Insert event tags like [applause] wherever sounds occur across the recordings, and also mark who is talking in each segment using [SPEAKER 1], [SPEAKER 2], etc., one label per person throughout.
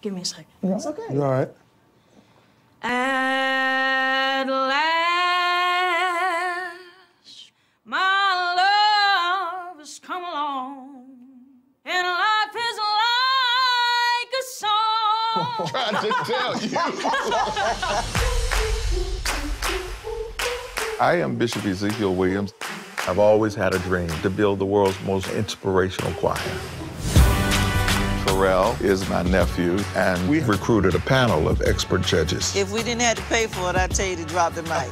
[SPEAKER 1] Give me a second.
[SPEAKER 2] That's okay.
[SPEAKER 3] You all right?
[SPEAKER 1] At last, my love has come along, and life is like a song. [laughs]
[SPEAKER 4] Trying to tell you.
[SPEAKER 5] I am Bishop Ezekiel Williams. I've always had a dream to build the world's most inspirational choir. Pharrell is my nephew, and we recruited a panel of expert judges.
[SPEAKER 6] If we didn't have to pay for it, I'd tell you to drop the mic.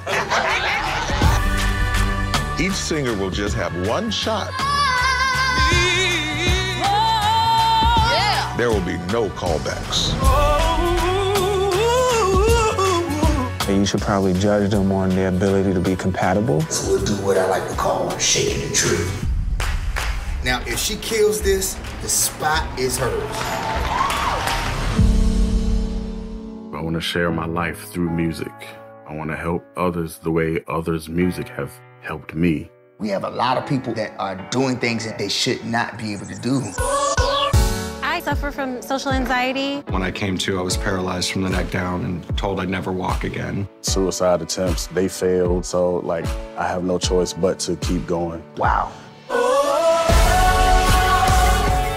[SPEAKER 6] [laughs]
[SPEAKER 5] Each singer will just have one shot. There will be no callbacks.
[SPEAKER 7] And you should probably judge them on their ability to be compatible.
[SPEAKER 8] So we'll do what I like to call shaking the tree. Now, if she kills this, the spot is hers.
[SPEAKER 9] I want to share my life through music. I want to help others the way others' music have helped me.
[SPEAKER 8] We have a lot of people that are doing things that they should not be able to do.
[SPEAKER 10] I suffer from social anxiety.
[SPEAKER 11] When I came to, I was paralyzed from the neck down and told I'd never walk again.
[SPEAKER 3] Suicide attempts, they failed, so like I have no choice but to keep going.
[SPEAKER 8] Wow.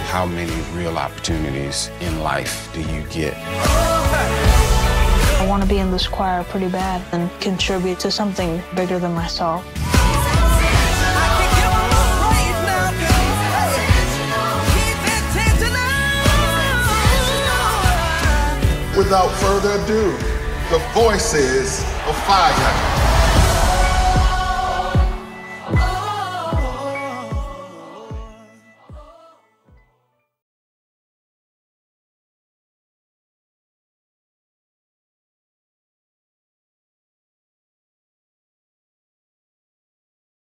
[SPEAKER 11] How many real opportunities in life do you get?
[SPEAKER 1] I want to be in this choir pretty bad and contribute to something bigger than myself.
[SPEAKER 4] Without further ado, the voices of fire.